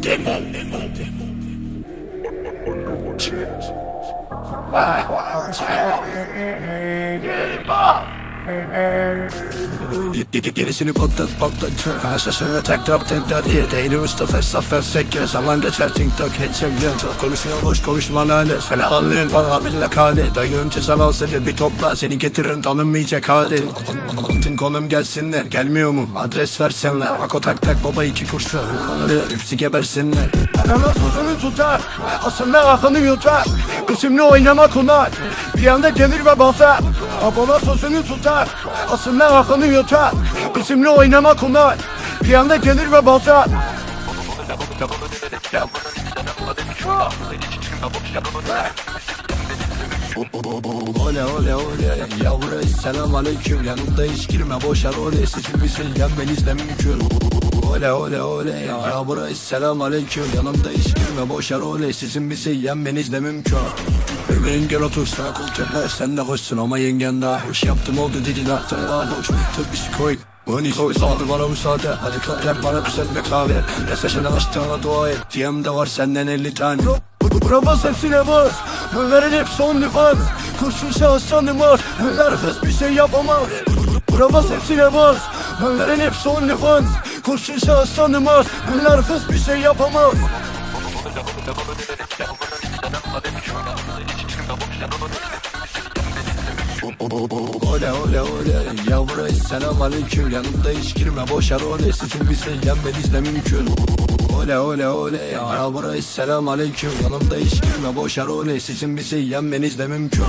Demon, demon, demon. Wow, wow, demon, Demo. Gerisini patlat patlat. Aşağısını tekrar tekrar iyi Değil Mustafa Safer Sekke Zaman geçer TikTok hiç sevgilen Konuşuyor boş konuşma lanet Sana anlayın bana bile kale. Dayınca sana seni bir topla Seni getirin tanınmayacak hali. Altın konum gelsinler Gelmiyor mu? Adres versenler Bak o tak tak baba iki kurşun. Hepsi gebersinler. Anana sözünü tutar Aslında aklını yutar. Kısımlı oynamak onlar Bir anda gelir ve basar Abona sözünü tutar Aslında aklını yutar. Kısımlı oynamak onlar Bir anda gelir ve basar Ole ole ole Yavru selam aleyküm. Yanımda hiç girme boşar. Ole bir şey yenmeniz de mümkün Ole ole ole Yavru selam aleyküm. Yanımda hiç girme boşar. Ole Sizin şey yenmeniz de mümkün Bebeğin gel otur sana koltuklar Sen de hoşsun ama yengen daha hoş Yaptım. Oldu dedin artık daha hoş Tık bir şey koy. Money koy saldı bana müsaade. Hadi kalk bana bir kahve. Mesajını açtığına dua et. DM'de var senden 50 tane Bravo hepsine bas. Bunların hepsi on defans Kurşun şahıs tanımaz Nerfes bir şey yapamaz. Bravo hepsine bas. Bunların hepsi on defans Kurşun şahıs tanımaz Nerfes bir şey yapamaz. Ole ole ole. Yavru selam aleyküm Yanımda hiç girme. Boşar ole Sizin bir şey yenmeniz de mümkün Ole ole ole. Yavru selam aleyküm. Yanımda hiç girme boşar ole Sizin bir şey yenmeniz de mümkün